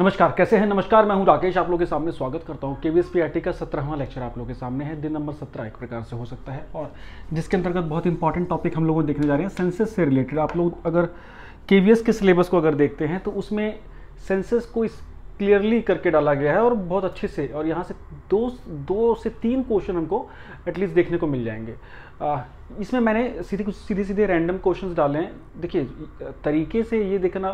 नमस्कार कैसे हैं? नमस्कार मैं हूँ राकेश आप लोगों के सामने स्वागत करता हूँ के वी का सत्रहवां लेक्चर आप लोगों के सामने है। दिन नंबर सत्रह एक प्रकार से हो सकता है और जिसके अंतर्गत बहुत इंपॉर्टेंट टॉपिक हम लोगों देखने जा रहे हैं सेंसेस से रिलेटेड आप लोग अगर के के सिलेबस को अगर देखते हैं तो उसमें सेंसेस को इस क्लियरली करके डाला गया है और बहुत अच्छे से और यहाँ से दो दो से तीन क्वेश्चन हमको एटलीस्ट देखने को मिल जाएँगे। आ, इसमें मैंने सीधे कुछ सीधे सीधे रैंडम क्वेश्चंस डाले हैं। देखिए तरीके से ये देखना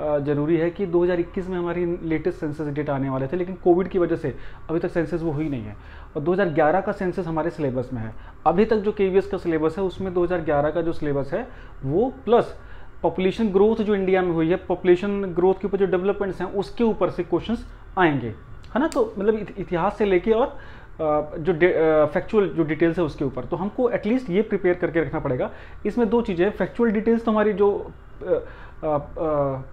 ज़रूरी है कि 2021 में हमारी लेटेस्ट सेंसस डेटा आने वाले थे, लेकिन कोविड की वजह से अभी तक सेंसस वो हुई नहीं है। और 2011 का सेंसस हमारे सिलेबस में है। अभी तक जो के का सिलेबस है, उसमें 2011 का जो सिलेबस है, वो प्लस पॉपुलेशन ग्रोथ जो इंडिया में हुई है पॉपुलेशन ग्रोथ के ऊपर जो डेवलपमेंट्स हैं, उसके ऊपर से क्वेश्चन आएँगे। है ना? तो मतलब इतिहास से लेके और जो फैक्चुअल जो डिटेल्स है उसके ऊपर। तो हमको एटलीस्ट ये प्रिपेयर करके रखना पड़ेगा। इसमें दो चीज़ें फैक्चुअल डिटेल्स तो हमारी जो आ, आ,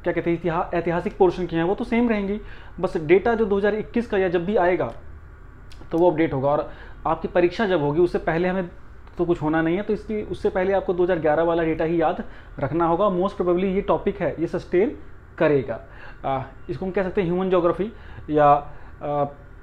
क्या कहते हैं ऐतिहासिक पोर्शन की हैं वो तो सेम रहेंगी। बस डेटा जो 2021 का या जब भी आएगा तो वो अपडेट होगा। और आपकी परीक्षा जब होगी उससे पहले हमें तो कुछ होना नहीं है तो इसलिए उससे पहले आपको 2011 वाला डेटा ही याद रखना होगा। मोस्ट प्रोबेबली ये टॉपिक है ये सस्टेन करेगा। आ, इसको हम कह सकते हैं ह्यूमन जोग्राफी या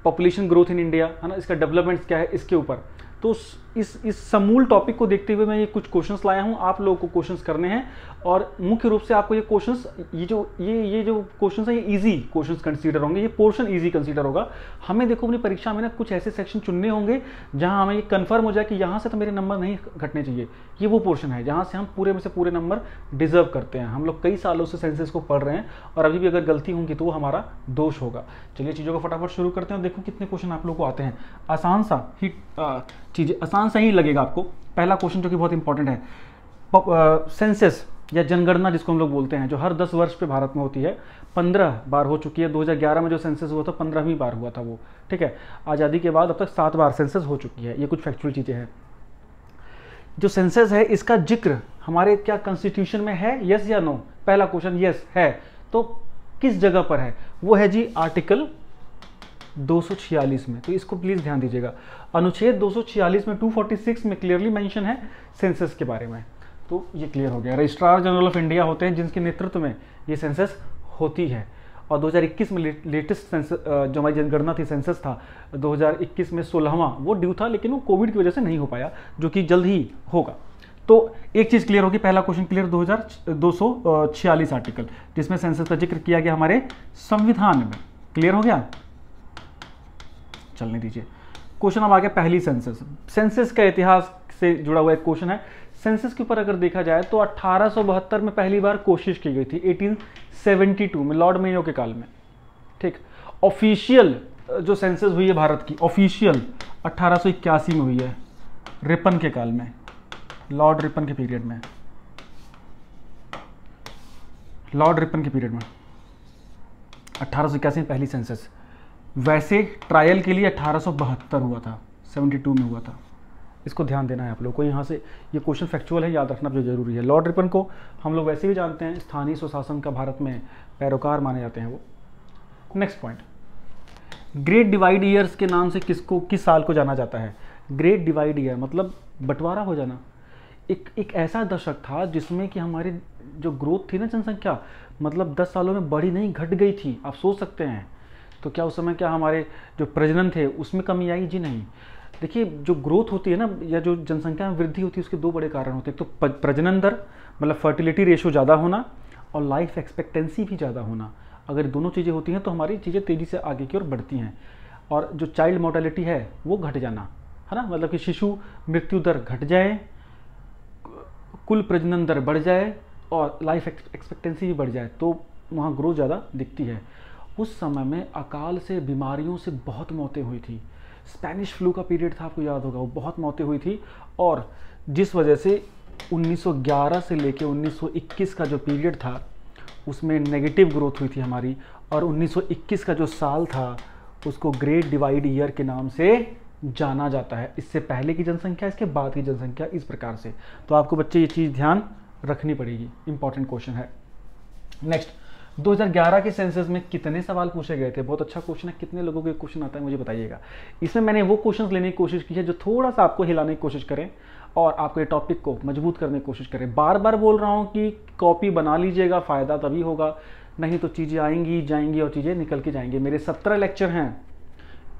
पॉपुलेशन ग्रोथ इन इंडिया है ना? इसका डेवलपमेंट्स क्या है? इसके ऊपर। तो इस इस समूल टॉपिक को देखते हुए मैं ये कुछ क्वेश्चंस लाया हूँ। आप लोगों को क्वेश्चंस करने हैं और मुख्य रूप से आपको ये क्वेश्चंस ये जो, ये ये जो क्वेश्चंस है, ये इजी क्वेश्चंस कंसीडर होंगे। ये पोर्शन इजी कंसीडर होगा। हमें देखो, अपनी परीक्षा में ना कुछ ऐसे सेक्शन चुनने होंगे जहाँ हमें ये कन्फर्म हो जाए कि यहाँ से तो मेरे नंबर नहीं घटने चाहिए। ये वो पोर्शन है जहाँ से हम पूरे में से पूरे नंबर डिजर्व करते हैं। हम लोग कई सालों से सेंसेस को पढ़ रहे हैं और अभी भी अगर गलती होंगी तो वो हमारा दोष होगा। चलिए चीज़ों को फटाफट शुरू करते हैं और देखो कितने क्वेश्चन आप लोग को आते हैं। आसान सा ही चीज़ें, आसान सा ही लगेगा आपको। पहला क्वेश्चन जो कि बहुत इंपॉर्टेंट है। सेंसस या जनगणना जिसको हम लोग बोलते हैं, जो हर दस वर्ष पे भारत में होती है, पंद्रह बार हो चुकी है। 2011 में जो सेंसस हुआ था, पंद्रहवीं बार हुआ था वो। ठीक है? आज़ादी के बाद अब तक सात बार सेंसस हो चुकी है। ये कुछ फैक्चुअल चीज़ें हैं। जो सेंसस है, इसका ज़िक्र हमारे क्या कॉन्स्टिट्यूशन में है? यस या नो पहला क्वेश्चन यस है। तो किस जगह पर है? वो है जी आर्टिकल 246 में तो इसको प्लीज़ ध्यान दीजिएगा। अनुच्छेद 246 में 246 में क्लियरली मेंशन है सेंसस के बारे में। तो ये क्लियर हो गया। रजिस्ट्रार जनरल ऑफ़ इंडिया होते हैं जिनके नेतृत्व में ये सेंसस होती है। और 2021 में लेटेस्ट सेंसस जो हमारी जनगणना थी सेंसस था 2021 में सोलहवा, वो ड्यू था, लेकिन वो कोविड की वजह से नहीं हो पाया, जो कि जल्द ही होगा। तो एक चीज़ क्लियर होगी, पहला क्वेश्चन क्लियर दो हज़ार दो सौ छियालीस आर्टिकल जिसमें सेंसस का ज़िक्र किया गया हमारे संविधान में। क्लियर हो गया? चलने दीजिए। क्वेश्चन अब आ गया पहली सेंसस। सेंसस का इतिहास से जुड़ा हुआ एक क्वेश्चन है। सेंसस के ऊपर अगर देखा जाए तो अट्ठारह में पहली बार कोशिश की गई थी 1872 में, लॉर्ड मेयो के काल में। ठीक? ऑफिशियल, जो सेंसस हुई है भारत की, ऑफिशियल अट्ठारह में हुई है, रिपन के काल में, लॉर्ड रिपन के पीरियड में। लॉर्ड रिपन के पीरियड में। अट्ठारह में पहली सेंसस। वैसे ट्रायल के लिए अट्ठारह हुआ था 72 में हुआ था। इसको ध्यान देना है आप लोग को, यहाँ से ये क्वेश्चन फैक्चुअल है, याद रखना जो ज़रूरी है। लॉर्ड रिपन को हम लोग वैसे भी जानते हैं, स्थानीय स्वशासन का भारत में पैरोकार माने जाते हैं वो। Next point great divide years के नाम से किसको, किस साल को जाना जाता है? ग्रेट डिवाइड ईयर मतलब बंटवारा हो जाना। एक एक ऐसा दशक था जिसमें कि हमारी जो ग्रोथ थी ना जनसंख्या मतलब दस सालों में बढ़ी नहीं, घट गई थी। आप सोच सकते हैं। तो क्या उस समय क्या हमारे जो प्रजनन थे, उसमें कमी आई? जी नहीं। देखिए, जो ग्रोथ होती है ना, या जो जनसंख्या में वृद्धि होती है, उसके दो बड़े कारण होते हैं। तो प्रजनन दर मतलब फर्टिलिटी रेशो ज़्यादा होना और लाइफ एक्सपेक्टेंसी भी ज़्यादा होना। अगर दोनों चीज़ें होती हैं तो हमारी चीज़ें तेज़ी से आगे की ओर बढ़ती हैं। और जो चाइल्ड मोर्टेलिटी है, वो घट जाना, है ना? मतलब कि शिशु मृत्यु दर घट जाए, कुल प्रजनन दर बढ़ जाए और लाइफ एक्सपेक्टेंसी भी बढ़ जाए तो वहाँ ग्रोथ ज़्यादा दिखती है। उस समय में अकाल से बीमारियों से बहुत मौतें हुई थी। स्पेनिश फ्लू का पीरियड था, आपको याद होगा, वो बहुत मौतें हुई थी। और जिस वजह से 1911 से लेके 1921 का जो पीरियड था, उसमें नेगेटिव ग्रोथ हुई थी हमारी। और 1921 का जो साल था, उसको ग्रेट डिवाइड ईयर के नाम से जाना जाता है। इससे पहले की जनसंख्या, इसके बाद की जनसंख्या इस प्रकार से। तो आपको बच्चे, ये चीज़ ध्यान रखनी पड़ेगी। इंपॉर्टेंट क्वेश्चन है। नेक्स्ट 2011 के सेंसस में कितने सवाल पूछे गए थे? बहुत अच्छा क्वेश्चन है। कितने लोगों के क्वेश्चन आता है, मुझे बताइएगा। इसमें मैंने वो क्वेश्चन लेने की कोशिश की है जो थोड़ा सा आपको हिलाने की कोशिश करें और आपको टॉपिक को मज़बूत करने की कोशिश करें। बार बार बोल रहा हूँ कि कॉपी बना लीजिएगा, फ़ायदा तभी होगा। नहीं तो चीज़ें आएँगी, जाएँगी और चीज़ें निकल के जाएँगी। मेरे सत्रह लेक्चर हैं।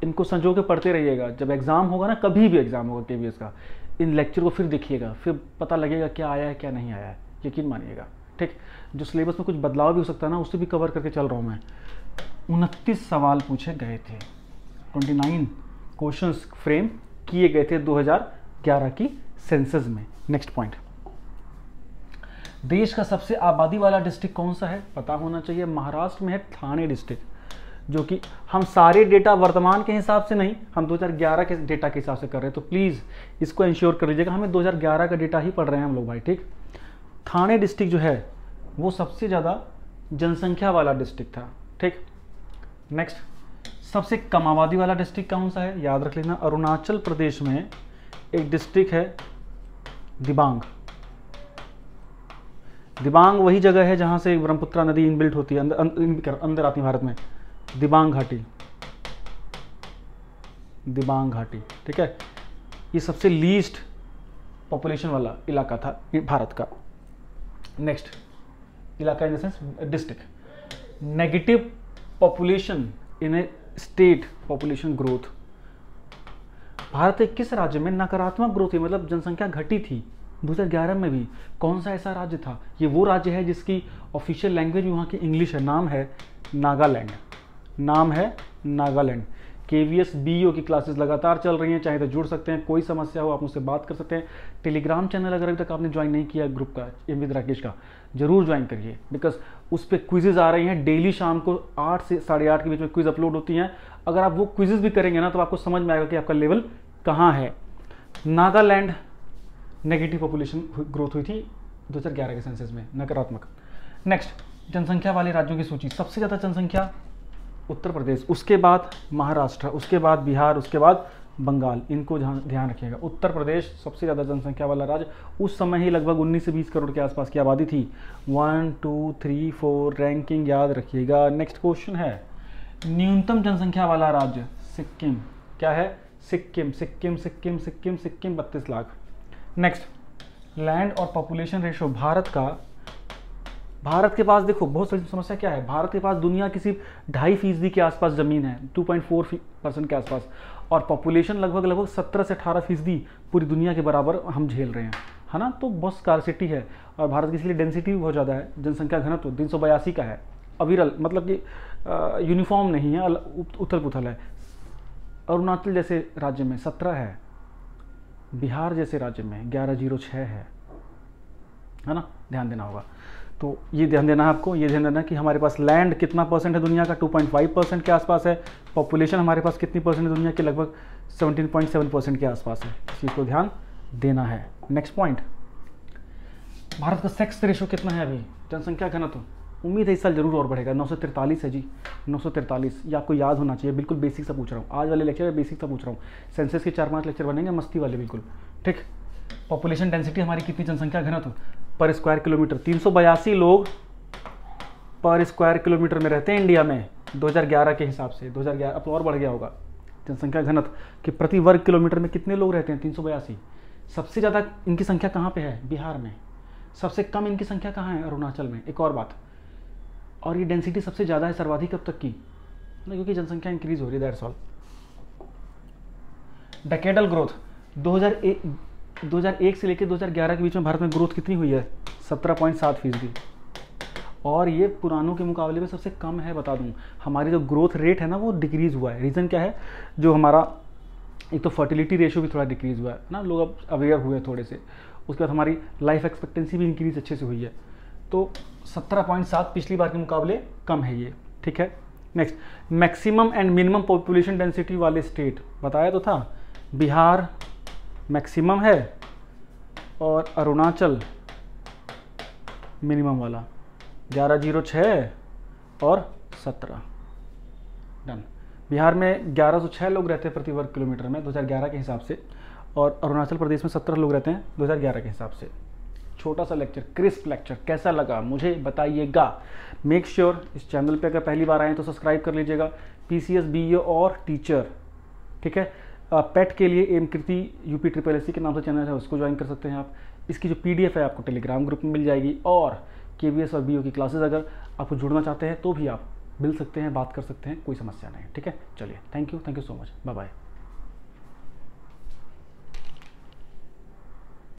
इनको संजो के पढ़ते रहिएगा। जब एग्ज़ाम होगा ना, कभी भी एग्ज़ाम होगा के का। इन लेक्चर को फिर देखिएगा। फिर पता लगेगा क्या आया है, क्या नहीं आया है। यकीन मानिएगा। ठीक, जो सिलेबस में कुछ बदलाव भी हो सकता है ना, उसे भी कवर करके चल रहा हूँ मैं। उनतीस सवाल पूछे गए थे। 29 क्वेश्चंस फ्रेम किए गए थे 2011 की सेंसस में। नेक्स्ट पॉइंट देश का सबसे आबादी वाला डिस्ट्रिक्ट कौन सा है? पता होना चाहिए। महाराष्ट्र में है थाने डिस्ट्रिक्ट जो कि हम सारे डेटा वर्तमान के हिसाब से नहीं, हम 2011 के डेटा के हिसाब से कर रहे हैं। तो प्लीज़ इसको इंश्योर कर लीजिएगा हमें 2011 का डेटा ही पढ़ रहे हैं हम लोग भाई, ठीक? थाने डिस्ट्रिक्ट जो है, वो सबसे ज़्यादा जनसंख्या वाला डिस्ट्रिक्ट था, ठीक? नेक्स्ट सबसे कम आबादी वाला डिस्ट्रिक्ट कौन सा है? याद रख लेना, अरुणाचल प्रदेश में एक डिस्ट्रिक्ट है, दिबांग। दिबांग वही जगह है जहाँ से ब्रह्मपुत्रा नदी इनबिल्ट होती है, अंदर अंदर आती है भारत में, दिबांग घाटी। दिबांग घाटी, ठीक है? ये सबसे लीस्ट पॉपुलेशन वाला इलाका था, भारत का। नेक्स्ट इलाका in the sense district negative population in a state population growth Bharat के किस राज्य में नकारात्मक ग्रोथ है मतलब जनसंख्या घटी थी। 2011 में भी। कौन सा ऐसा राज्य था? ये वो राज्य है जिसकी ऑफिशियल लैंग्वेज वहाँ की इंग्लिश है। नाम है नागालैंड। नाम है नागालैंड। के वी एस बी ओ की क्लासेस लगातार चल रही हैं, चाहे तो जुड़ सकते हैं, कोई समस्या हो, आप मुझसे बात कर सकते हैं। टेलीग्राम चैनल अगर अभी तक आपने ज्वाइन नहीं किया ग्रुप का एम विद राकेश का, ज़रूर ज्वाइन करिए बिकॉज़ उस पर क्विजेज आ रही हैं डेली शाम को आठ से साढ़े आठ के बीच में क्विज अपलोड होती हैं। अगर आप वो क्विजेज भी करेंगे ना तो आपको समझ में आएगा कि आपका लेवल कहाँ है। नागालैंड नेगेटिव पॉपुलेशन ग्रोथ हुई थी 2011 के सेंसस में, नकारात्मक। नेक्स्ट जनसंख्या वाले राज्यों की सूची, सबसे ज़्यादा जनसंख्या उत्तर प्रदेश, उसके बाद महाराष्ट्र, उसके बाद बिहार, उसके बाद बंगाल, इनको ध्यान रखिएगा। उत्तर प्रदेश सबसे ज़्यादा जनसंख्या वाला राज्य, उस समय ही लगभग 19 से 20 करोड़ के आसपास की आबादी थी। One two three four ranking याद रखिएगा। नेक्स्ट क्वेश्चन है, न्यूनतम जनसंख्या वाला राज्य सिक्किम, क्या है? सिक्किम सिक्किम सिक्किम सिक्किम सिक्किम, बत्तीस लाख। नेक्स्ट लैंड और पॉपुलेशन रेशो भारत का भारत के पास देखो, बहुत सारी समस्या क्या है? भारत के पास दुनिया की सिर्फ़ ढाई फ़ीसदी के आसपास ज़मीन है 2.4 परसेंट के आसपास। और पॉपुलेशन लगभग लगभग 17 से 18 फ़ीसदी पूरी दुनिया के बराबर हम झेल रहे हैं, है ना? तो बहुत स्कारसिटी है और भारत की इसलिए डेंसिटी भी बहुत ज़्यादा है, जनसंख्या घनत्व तीन सौ बयासी का है। अविरल मतलब कि यूनिफॉर्म नहीं है उथल पुथल है। अरुणाचल जैसे राज्य में सत्रह है, बिहार जैसे राज्य में ग्यारह ज़ीरो छः है है ना? ध्यान देना होगा। तो ये ध्यान देना है आपको, ये ध्यान देना कि हमारे पास लैंड कितना परसेंट है दुनिया का? 2.5 परसेंट के आसपास है। पॉपुलेशन हमारे पास कितनी परसेंट है दुनिया के? लगभग 17.7 परसेंट के आसपास है। इस चीज़ को ध्यान देना है। नेक्स्ट पॉइंट भारत का सेक्स रेशो कितना है अभी? जनसंख्या घनत्व। उम्मीद है इस साल ज़रूर और बढ़ेगा। नौ है जी। नौ ये आपको याद होना चाहिए। बिल्कुल बेसिक सा पूछ रहा हूँ। आज वाले लेक्चर में बेसिक सा पूछ रहा हूँ। सेंसस के चार पाँच लेक्चर बनेंगे, मस्ती वाले बिल्कुल। ठीक? पॉपुलेशन डेंसिटी हमारी कितनी? जनसंख्या घनत्व। पर स्क्वायर किलोमीटर। तीन लोग पर स्क्वायर किलोमीटर में रहते हैं इंडिया में 2011 के हिसाब से। 2011 अब तो और बढ़ गया होगा। जनसंख्या घनत्व कि प्रति वर्ग किलोमीटर में कितने लोग रहते हैं? तीन सौ बयासी। सबसे ज़्यादा इनकी संख्या कहाँ पे है? बिहार में। सबसे कम इनकी संख्या कहाँ है? अरुणाचल में। एक और बात। और ये डेंसिटी सबसे ज़्यादा है सर्वाधिक कब तक की? क्योंकि जनसंख्या इंक्रीज हो रही है दैट्स ऑल डेकेडल ग्रोथ 2001 2001 से लेकर 2011 के बीच में भारत में ग्रोथ कितनी हुई है? 17.7 फ़ीसदी। और ये पुरानों के मुकाबले में सबसे कम है, बता दूँ। हमारी जो ग्रोथ रेट है ना, वो डिक्रीज़ हुआ है। रीज़न क्या है? जो हमारा, एक तो फर्टिलिटी रेशियो भी थोड़ा डिक्रीज़ हुआ है ना? लोग अब अवेयर हुए हैं थोड़े से। उसके बाद हमारी लाइफ एक्सपेक्टेंसी भी इंक्रीज अच्छे से हुई है। तो 17.7 पिछली बार के मुकाबले कम है ये, ठीक है? Next maximum and minimum population density वाले स्टेट बताया तो था? बिहार मैक्सिमम है और अरुणाचल मिनिमम वाला। ग्यारह ज़ीरो छः और सत्रह। डन बिहार में ग्यारह सौ छः लोग रहते हैं प्रति वर्ग किलोमीटर में 2011 के हिसाब से और अरुणाचल प्रदेश में सत्रह लोग रहते हैं 2011 के हिसाब से। छोटा सा लेक्चर क्रिस्प लेक्चर कैसा लगा मुझे बताइएगा। मेक श्योर sure, इस चैनल पे अगर पहली बार आए तो सब्सक्राइब कर लीजिएगा। पी सी एस बी और टीचर ठीक है? पेट के लिए एम कृति यूपी ट्रिपल एस के नाम से चैनल है, उसको ज्वाइन कर सकते हैं आप। इसकी जो पीडीएफ है, आपको टेलीग्राम ग्रुप में मिल जाएगी। और के और बीओ की क्लासेज अगर आपको जुड़ना चाहते हैं तो भी आप मिल सकते हैं, बात कर सकते हैं, कोई समस्या नहीं, ठीक है? चलिए thank you thank you so much bye bye